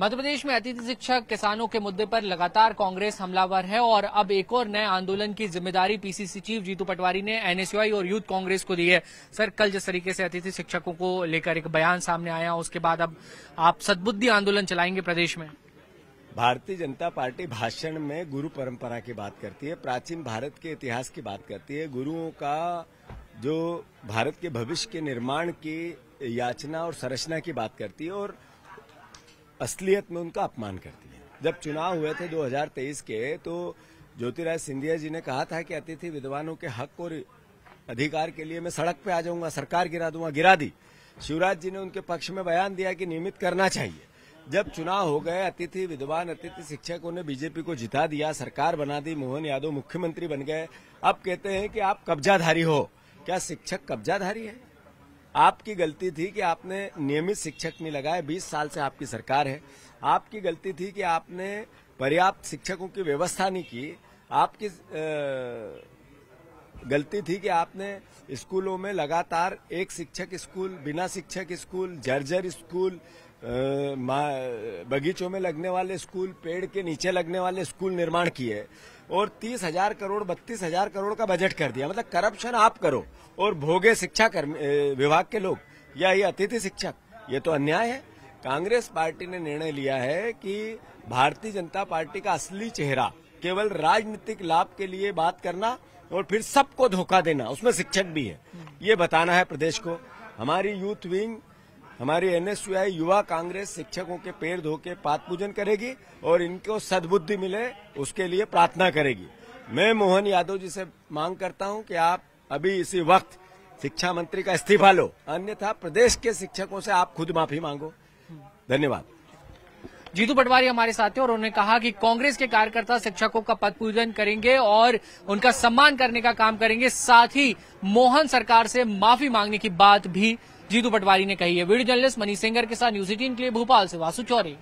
मध्य प्रदेश में अतिथि शिक्षक किसानों के मुद्दे पर लगातार कांग्रेस हमलावर है और अब एक और नए आंदोलन की ज़िम्मेदारी पीसीसी चीफ जीतू पटवारी ने, एनएसयूआई और यूथ कांग्रेस को दी है। सर, कल जिस तरीके से अतिथि शिक्षकों को लेकर एक बयान सामने आया, उसके बाद अब आप सदबुद्धि आंदोलन चलाएँगे प्रदेश में। भारतीय जनता पार्टी भाषण में गुरु परंपरा की बात करती है, प्राचीन भारत के इतिहास की बात करती है। गुरुओं का जो भारत के भविष्य के निर्माण की याचना और संरचना की बात करती है और असलियत में उनका अपमान करती है। जब चुनाव हुए थे 2023 के तो ज्योतिराज सिंधिया जी ने कहा था कि अतिथि विद्वानों के हक और अधिकार के लिए मैं सड़क पे आ जाऊँगा, सरकार गिरा दूँगा, गिरा दी। शिवराज जी ने उनके पक्ष में बयान दिया कि नियमित करना चाहिए। जब चुनाव हो गए, अतिथि विद्वान, अतिथि शिक्षकों ने बीजेपी को जिता दिया, सरकार बना दी, मोहन यादव मुख्यमंत्री बन गए। अब कहते हैं कि आप कब्जाधारी हो। क्या शिक्षक कब्जाधारी है? आपकी गलती थी कि आपने नियमित शिक्षक नहीं लगाए। 20 साल से आपकी सरकार है। आपकी गलती थी कि आपने पर्याप्त शिक्षकों की व्यवस्था नहीं की। आपकी गलती थी कि आपने स्कूलों में लगातार एक शिक्षक स्कूल, बिना शिक्षक स्कूल, जर्जर स्कूल बगीचों में लगने वाले स्कूल, पेड़ के नीचे लगने वाले स्कूल निर्माण किए और तीस हज़ार करोड़, बत्तीस हज़ार करोड़ का बजट कर दिया। मतलब करप्शन आप करो और भोगे शिक्षा विभाग के लोग। या ये अतिथि शिक्षक, ये तो अन्याय है। कांग्रेस पार्टी ने निर्णय लिया है कि भारतीय जनता पार्टी का असली चेहरा केवल राजनीतिक लाभ के लिए बात करना और फिर सबको धोखा देना, उसमें शिक्षक भी है। ये बताना है प्रदेश को। हमारी यूथ विंग, हमारी एनएसयूआई युवा कांग्रेस शिक्षकों के पैर धो के पात पूजन करेगी और इनको सद्बुद्धि मिले, उसके लिए प्रार्थना करेगी। मैं मोहन यादव जी से मांग करता हूँ कि आप अभी इसी वक्त शिक्षा मंत्री का इस्तीफा लो। अन्यथा प्रदेश के शिक्षकों से आप खुद माफ़ी मांगो। धन्यवाद। जीतू पटवारी हमारे साथ हैं और उन्होंने कहा कि कांग्रेस के कार्यकर्ता शिक्षकों का पद पूजन करेंगे और उनका सम्मान करने का काम करेंगे। साथ ही मोहन सरकार से माफ़ी मांगने की बात भी जीतू पटवारी ने कही है। वीडियो जर्नलिस्ट मनीष सिंगर के साथ न्यूज़ एटीन के लिए भोपाल से वासु चौरे